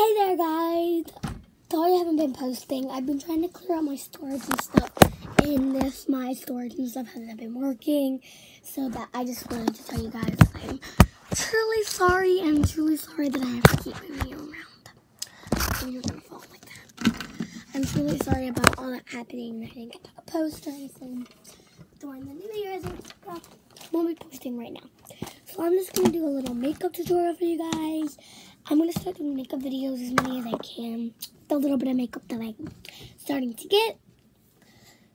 Hey there, guys. Sorry I haven't been posting. I've been trying to clear out my storage and stuff. And this, my storage and stuff hasn't been working. So that I just wanted to tell you guys I'm truly sorry. I'm truly sorry that I have to keep moving you around. You're gonna fall like that. I'm truly sorry about all that happening. I didn't get to post or anything during the New Year's and stuff. Won't be posting right now. So I'm just gonna do a little makeup tutorial for you guys. I'm going to start doing makeup videos as many as I can. The little bit of makeup that I'm starting to get.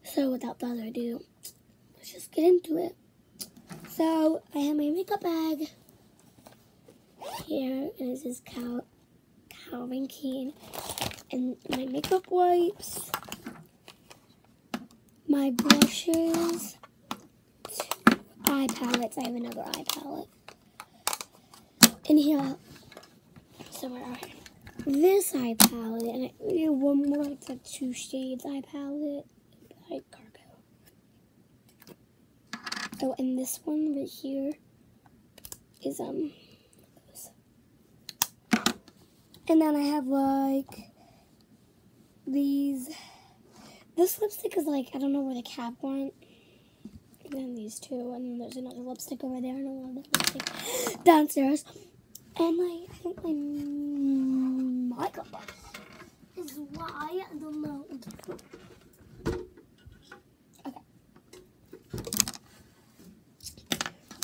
So without further ado, let's just get into it. So I have my makeup bag here. And this is Cal Calvin Klein. And my makeup wipes. My brushes. Eye palettes. I have another eye palette. And here somewhere. This eye palette, and I need one more, it's a two shades eye palette Cargo. Oh, and this one right here is, um, and then I have, like, these, this lipstick is, like, I don't know where the cap went. And then these two, and then there's another lipstick over there, and another lipstick downstairs. And like, I think my microphone is why the mode. Okay.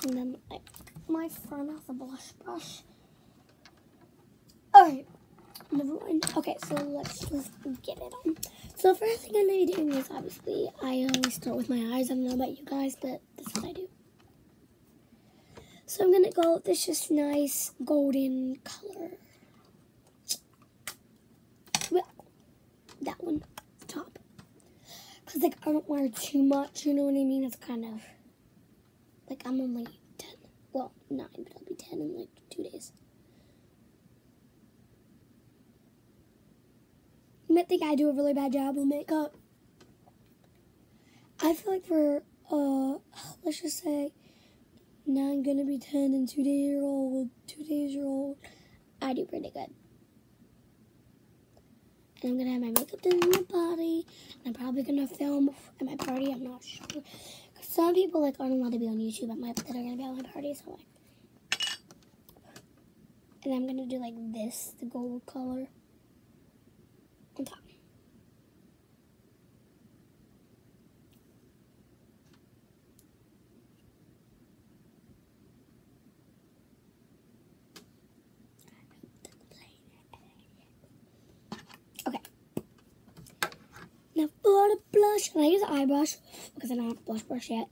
And then like, my friend has a blush brush. Alright. Never mind. Okay, so let's just get it on. So first thing I'm going to be doing is obviously, I always start with my eyes. I don't know about you guys, but that's what I do. So I'm going to go with this just nice golden color. Well, that one, top. Because, like, I don't wear too much, you know what I mean? It's kind of, like, I'm only 10. Well, 9, but I'll be 10 in, like, two days. You might think I do a really bad job of makeup. I feel like for, uh, let's just say, Gonna be 10 and two days old, two days old. I do pretty good. And I'm gonna have my makeup done in my body. And I'm probably gonna film at my party. I'm not sure. Cause some people like aren't allowed to be on YouTube at my that are gonna be at my party. So like, and I'm gonna do like this, the gold color on top. Now for the blush, and I use an eye brush because I don't have a blush brush yet.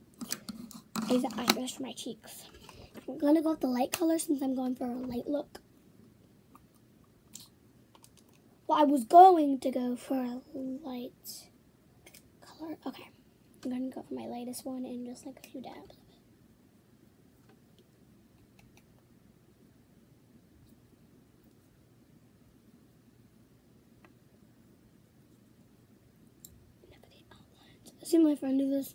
I use an eye brush for my cheeks. I'm gonna go with the light color since I'm going for a light look. Well, I was going to go for a light color. Okay, I'm gonna go for my lightest one and just like a few dabs. See my friend do this.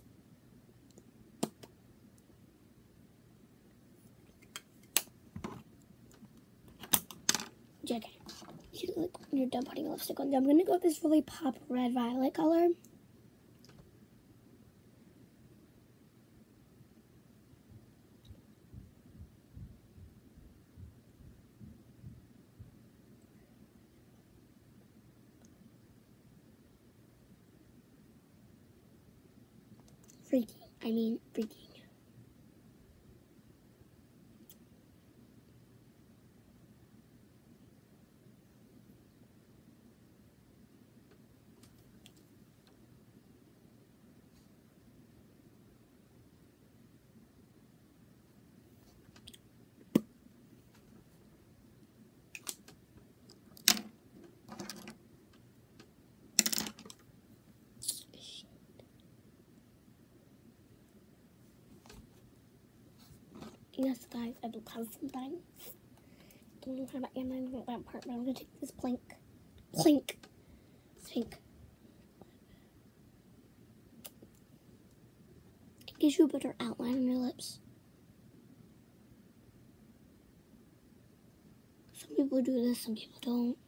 JK. You you're done putting lipstick on. I'm to go with this really pop red violet color. Freaky. I mean, freaky. Yes, guys, I do cause sometimes. Don't know how to end anything that part, but I'm gonna take this plank. Plank. Plank. It gives you a better outline on your lips. Some people do this, some people don't.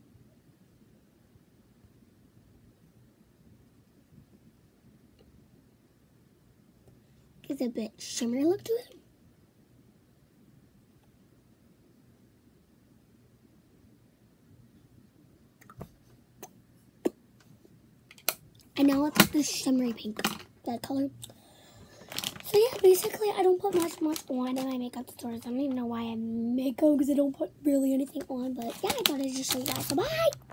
Gives a bit shimmery look to it. And now it's the shimmery pink, that color. So yeah, basically I don't put much much on in my makeup tutorials. I don't even know why I make them because I don't put really anything on. But yeah, I thought I'd just show you guys. So bye!